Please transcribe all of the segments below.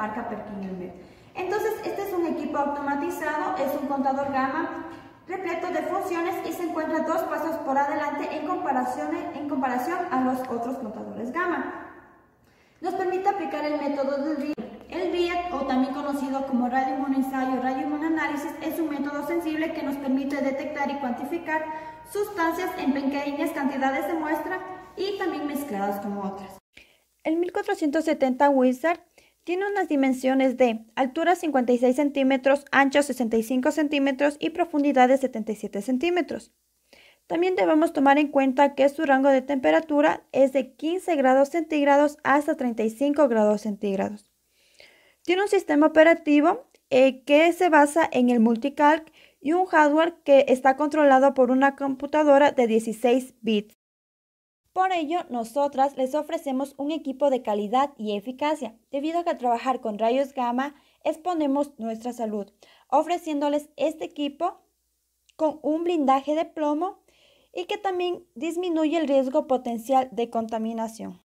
marca Perkinelmet. Entonces, este es un equipo automatizado, es un contador gamma repleto de funciones y se encuentra dos pasos por adelante en comparación, en comparación a los otros contadores gamma. Nos permite aplicar el método del RIA. El RIA, o también conocido como radio radioinmunoensayo, radioinmunoanálisis, es un método sensible que nos permite detectar y cuantificar sustancias en pequeñas cantidades de muestra y también mezcladas con otras. El 1470 Wizard tiene unas dimensiones de altura 56 centímetros, ancho 65 centímetros y profundidad de 77 centímetros. También debemos tomar en cuenta que su rango de temperatura es de 15 grados centígrados hasta 35 grados centígrados. Tiene un sistema operativo eh, que se basa en el multicalc y un hardware que está controlado por una computadora de 16 bits. Por ello, nosotras les ofrecemos un equipo de calidad y eficacia, debido a que al trabajar con rayos gamma exponemos nuestra salud, ofreciéndoles este equipo con un blindaje de plomo y que también disminuye el riesgo potencial de contaminación.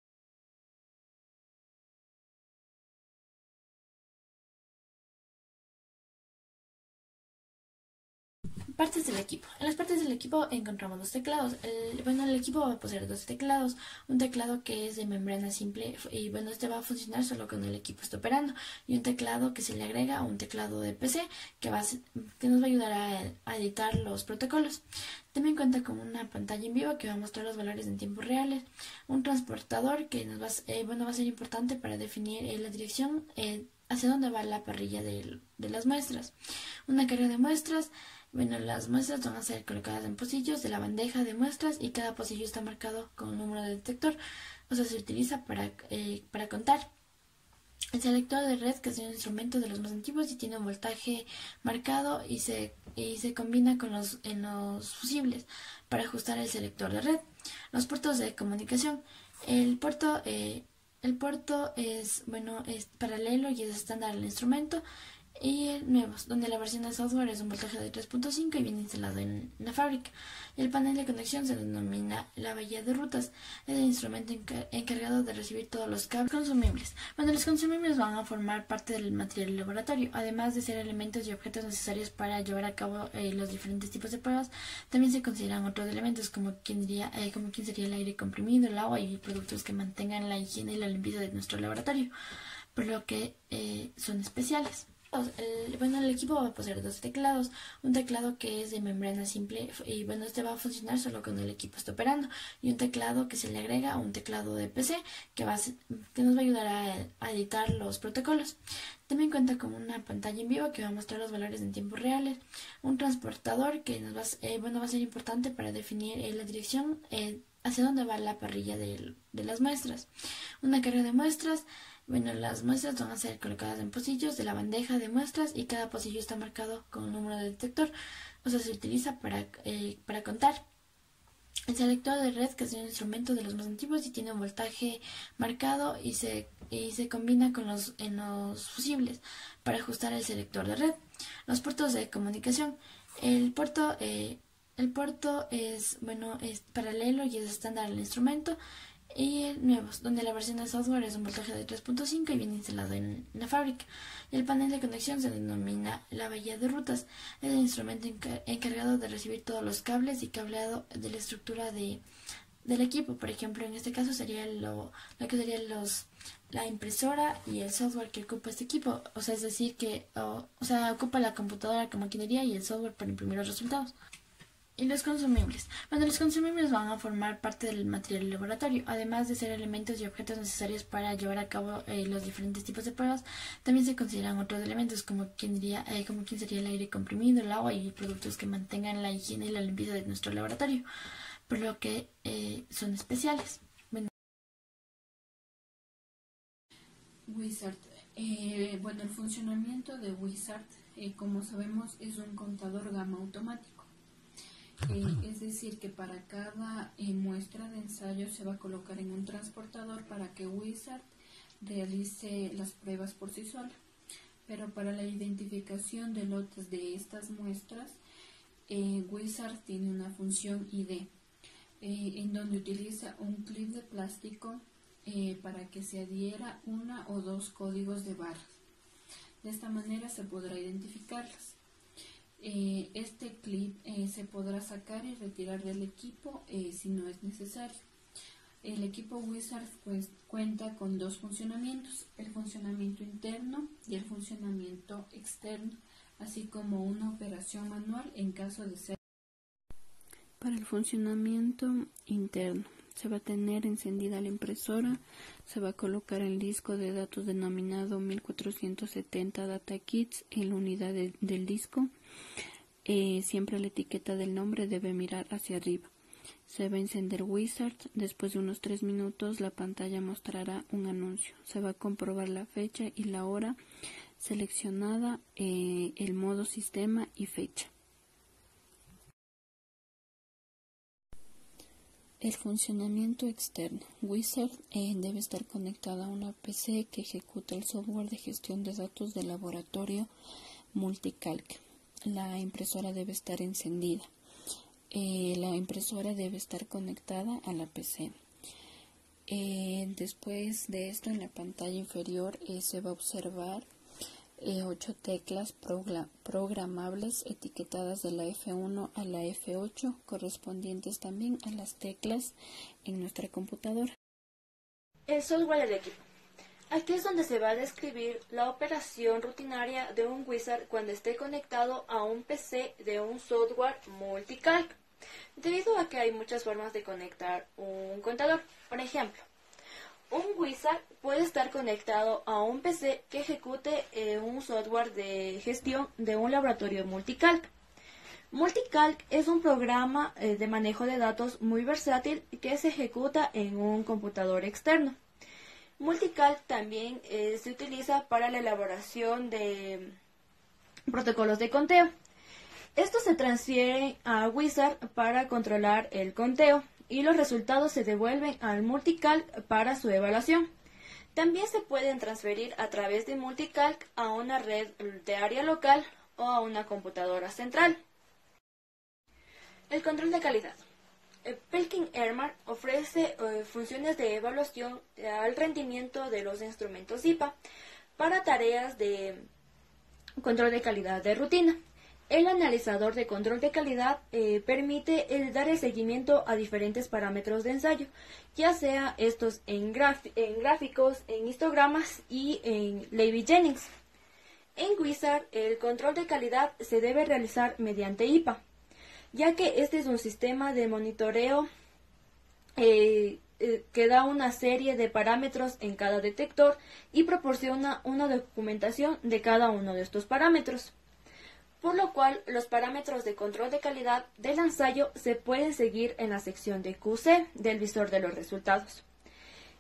Partes del equipo. En las partes del equipo encontramos dos teclados. El, bueno, el equipo va a poseer dos teclados. Un teclado que es de membrana simple y bueno, este va a funcionar solo cuando el equipo está operando. Y un teclado que se le agrega un teclado de PC que, va que nos va a ayudar a, editar los protocolos. También cuenta con una pantalla en vivo que va a mostrar los valores en tiempo reales. Un transportador que nos va, eh, bueno, va a ser importante para definir eh, la dirección eh, hacia dónde va la parrilla de, de las muestras. Una carga de muestras bueno, las muestras van a ser colocadas en pocillos de la bandeja de muestras y cada pocillo está marcado con un número de detector. O sea, se utiliza para, eh, para contar. El selector de red, que es un instrumento de los más antiguos y tiene un voltaje marcado y se, y se combina con los, en los fusibles para ajustar el selector de red. Los puertos de comunicación. El puerto, eh, el puerto es, bueno, es paralelo y es estándar al instrumento y nuevos, donde la versión de software es un voltaje de 3.5 y viene instalado en la fábrica. El panel de conexión se denomina la bahía de rutas, es el instrumento encargado de recibir todos los cables consumibles. Bueno, los consumibles van a formar parte del material laboratorio, además de ser elementos y objetos necesarios para llevar a cabo eh, los diferentes tipos de pruebas, también se consideran otros elementos como quien, diría, eh, como quien sería el aire comprimido, el agua y productos que mantengan la higiene y la limpieza de nuestro laboratorio, por lo que eh, son especiales. El, bueno, el equipo va a poseer dos teclados, un teclado que es de membrana simple y bueno, este va a funcionar solo cuando el equipo está operando y un teclado que se le agrega un teclado de PC que, va que nos va a ayudar a, editar los protocolos. También cuenta con una pantalla en vivo que va a mostrar los valores en tiempo real, un transportador que nos va, eh, bueno, va a ser importante para definir eh, la dirección eh, hacia dónde va la parrilla de, de las muestras, una carga de muestras, bueno, las muestras van a ser colocadas en pocillos de la bandeja de muestras y cada pocillo está marcado con un número de detector. O sea, se utiliza para, eh, para contar. El selector de red, que es un instrumento de los más antiguos y tiene un voltaje marcado y se, y se combina con los, en los fusibles para ajustar el selector de red. Los puertos de comunicación. El puerto, eh, el puerto es, bueno, es paralelo y es estándar al instrumento y nuevos, donde la versión de software es un voltaje de 3.5 y viene instalado en la fábrica. Y el panel de conexión se denomina la bahía de rutas, es el instrumento encargado de recibir todos los cables y cableado de la estructura de, del equipo. Por ejemplo, en este caso sería lo, lo que sería los la impresora y el software que ocupa este equipo. O sea, es decir, que o, o sea, ocupa la computadora como maquinaria y el software para imprimir los resultados. Y los consumibles. Bueno, los consumibles van a formar parte del material laboratorio, además de ser elementos y objetos necesarios para llevar a cabo eh, los diferentes tipos de pruebas. También se consideran otros elementos como quien diría, eh, como quien sería el aire comprimido, el agua y productos que mantengan la higiene y la limpieza de nuestro laboratorio, por lo que eh, son especiales. Bueno. Wizard. bueno, el funcionamiento de Wizard, como sabemos, es un contador gama automático. Eh, es decir, que para cada eh, muestra de ensayo se va a colocar en un transportador para que Wizard realice las pruebas por sí sola. Pero para la identificación de lotes de estas muestras, eh, Wizard tiene una función ID, en donde utiliza un clip de plástico para que se adhiera una o dos códigos de barras. De esta manera se podrá identificarlas. Este clip se podrá sacar y retirar del equipo si no es necesario. El equipo Wizard pues, cuenta con dos funcionamientos, el funcionamiento interno y el funcionamiento externo, así como una operación manual en caso de ser. Para el funcionamiento interno, se va a tener encendida la impresora, se va a colocar el disco de datos denominado 1470 Data Kits en la unidad del disco. Eh, siempre la etiqueta del nombre debe mirar hacia arriba. Se va a encender Wizard. Después de unos tres minutos la pantalla mostrará un anuncio. Se va a comprobar la fecha y la hora seleccionada, eh, el modo sistema y fecha. El funcionamiento externo. Wizard eh, debe estar conectada a una PC que ejecuta el software de gestión de datos del laboratorio Multicalc. La impresora debe estar encendida. Eh, la impresora debe estar conectada a la PC. Eh, después de esto, en la pantalla inferior se va a observar ocho teclas programables etiquetadas de la F1 a la F8, correspondientes también a las teclas en nuestra computadora. El software del equipo. Aquí es donde se va a describir la operación rutinaria de un wizard cuando esté conectado a un PC de un software multicalc debido a que hay muchas formas de conectar un contador. Por ejemplo, un wizard puede estar conectado a un PC que ejecute eh, un software de gestión de un laboratorio Multicalc. Multicalc es un programa eh, de manejo de datos muy versátil que se ejecuta en un computador externo. Multicalc también eh, se utiliza para la elaboración de protocolos de conteo. Esto se transfiere a Wizard para controlar el conteo y los resultados se devuelven al Multicalc para su evaluación. También se pueden transferir a través de Multicalc a una red de área local o a una computadora central. El control de calidad. Pelkin Airmark ofrece eh, funciones de evaluación al rendimiento de los instrumentos IPA para tareas de control de calidad de rutina. El analizador de control de calidad eh, permite dar el seguimiento a diferentes parámetros de ensayo, ya sea estos en, gráficos, en histogramas y en Levy Jennings. En Wizard, el control de calidad se debe realizar mediante IPA, ya que este es un sistema de monitoreo eh, eh, que da una serie de parámetros en cada detector y proporciona una documentación de cada uno de estos parámetros por lo cual los parámetros de control de calidad del ensayo se pueden seguir en la sección de QC del visor de los resultados.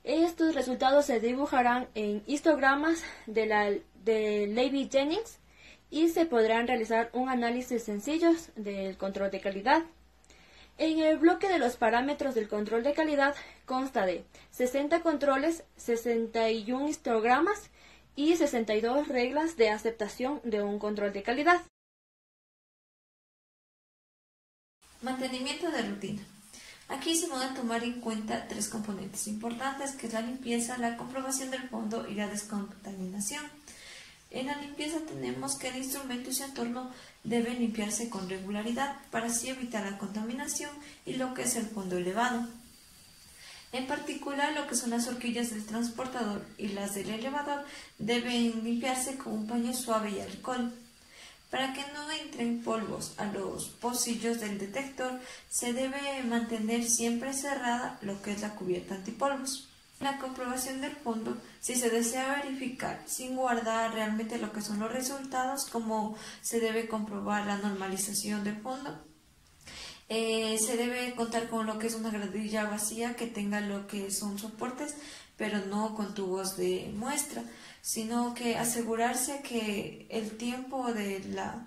Estos resultados se dibujarán en histogramas de, la, de Levy Jennings y se podrán realizar un análisis sencillo del control de calidad. En el bloque de los parámetros del control de calidad consta de 60 controles, 61 histogramas y 62 reglas de aceptación de un control de calidad. Mantenimiento de rutina. Aquí se van a tomar en cuenta tres componentes importantes, que es la limpieza, la comprobación del fondo y la descontaminación. En la limpieza tenemos que el instrumento y su entorno deben limpiarse con regularidad para así evitar la contaminación y lo que es el fondo elevado. En particular, lo que son las horquillas del transportador y las del elevador deben limpiarse con un paño suave y alcohol. Para que no entren polvos a los pocillos del detector, se debe mantener siempre cerrada lo que es la cubierta antipolvos. La comprobación del fondo, si se desea verificar sin guardar realmente lo que son los resultados, como se debe comprobar la normalización del fondo, eh, se debe contar con lo que es una gradilla vacía que tenga lo que son soportes, pero no con tubos de muestra sino que asegurarse que el tiempo de la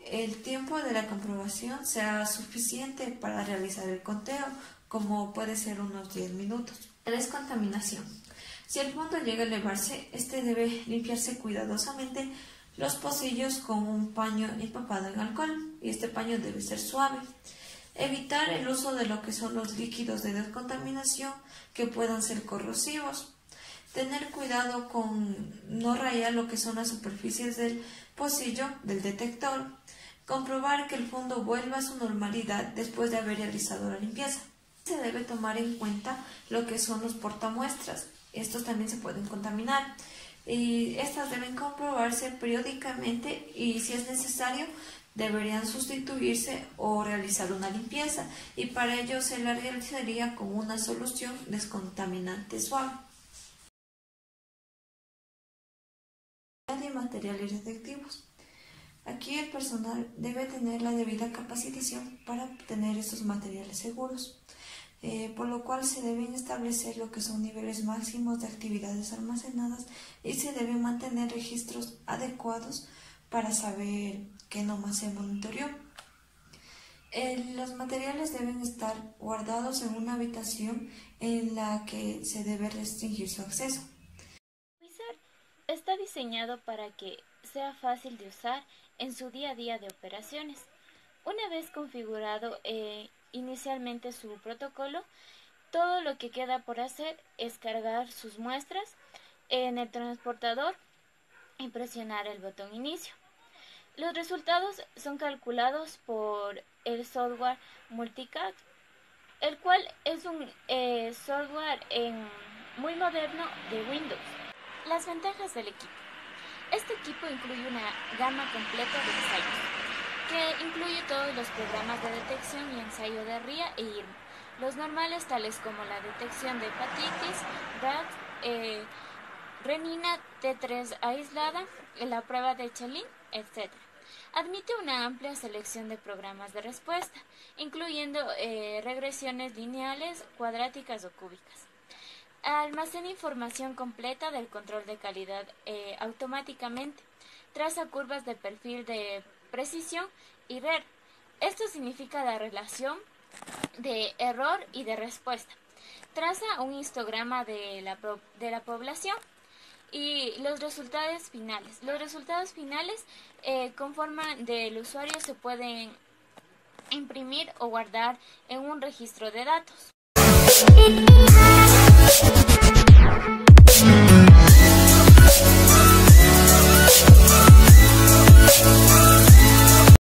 el tiempo de la comprobación sea suficiente para realizar el conteo, como puede ser unos 10 minutos. Descontaminación. Si el fondo llega a elevarse, este debe limpiarse cuidadosamente los pocillos con un paño empapado en alcohol y este paño debe ser suave. Evitar el uso de lo que son los líquidos de descontaminación que puedan ser corrosivos. Tener cuidado con no rayar lo que son las superficies del pocillo del detector. Comprobar que el fondo vuelva a su normalidad después de haber realizado la limpieza. Se debe tomar en cuenta lo que son los portamuestras. Estos también se pueden contaminar y estas deben comprobarse periódicamente y si es necesario deberían sustituirse o realizar una limpieza y para ello se la realizaría con una solución descontaminante suave. de materiales detectivos. Aquí el personal debe tener la debida capacitación para obtener estos materiales seguros. Eh, por lo cual se deben establecer lo que son niveles máximos de actividades almacenadas y se deben mantener registros adecuados para saber qué nomás se monitoreó. Eh, los materiales deben estar guardados en una habitación en la que se debe restringir su acceso. Wizard está diseñado para que sea fácil de usar en su día a día de operaciones. Una vez configurado eh, inicialmente su protocolo, todo lo que queda por hacer es cargar sus muestras en el transportador y presionar el botón inicio. Los resultados son calculados por el software Multicad, el cual es un eh, software muy moderno de Windows. Las ventajas del equipo. Este equipo incluye una gama completa de ensayos que incluye todos los programas de detección y ensayo de RIA e IRM, los normales tales como la detección de hepatitis, RAT, eh, renina T3 aislada, la prueba de Chelin, etc. Admite una amplia selección de programas de respuesta, incluyendo eh, regresiones lineales, cuadráticas o cúbicas. Almacena información completa del control de calidad eh, automáticamente. Traza curvas de perfil de precisión y ver. Esto significa la relación de error y de respuesta. Traza un histograma de la, de la población y los resultados finales. Los resultados finales eh, con forma del usuario se pueden imprimir o guardar en un registro de datos.